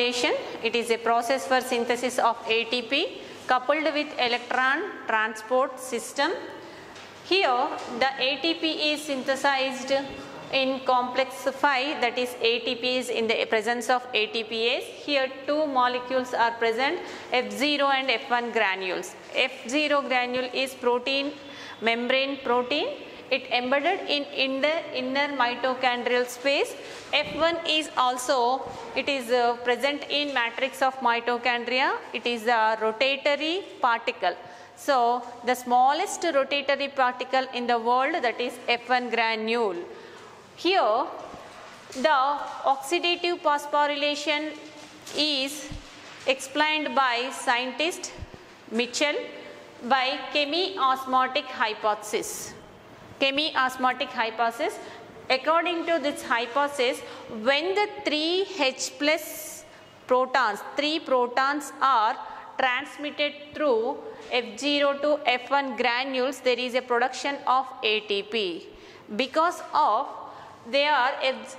It is a process for synthesis of ATP coupled with electron transport system. Here the ATP is synthesized in complex 5 that is ATP is in the presence of ATPase. Here two molecules are present F0 and F1 granules. F0 granule is protein membrane protein it embedded in, in the inner mitochondrial space. F1 is also, it is uh, present in matrix of mitochondria. It is a rotatory particle. So, the smallest rotatory particle in the world that is F1 granule. Here, the oxidative phosphorylation is explained by scientist Mitchell by chemi-osmotic hypothesis chemi-osmotic hypothesis. According to this hypothesis, when the 3 H plus protons, 3 protons are transmitted through F0 to F1 granules, there is a production of ATP. Because of they are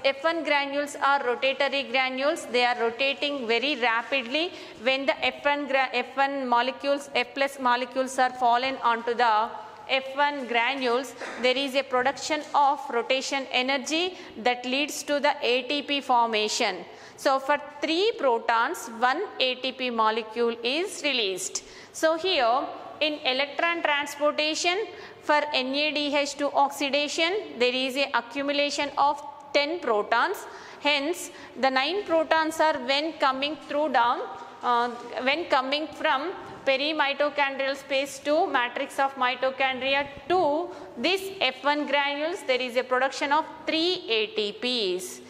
F1 granules are rotatory granules they are rotating very rapidly when the F1 F1 molecules F plus molecules are fallen onto the F1 granules, there is a production of rotation energy that leads to the ATP formation. So, for 3 protons, 1 ATP molecule is released. So, here in electron transportation for NADH2 oxidation, there is a accumulation of 10 protons. Hence, the 9 protons are when coming through down, Uh, when coming from perimitochondrial space to matrix of mitochondria to this F1 granules there is a production of 3 ATPs.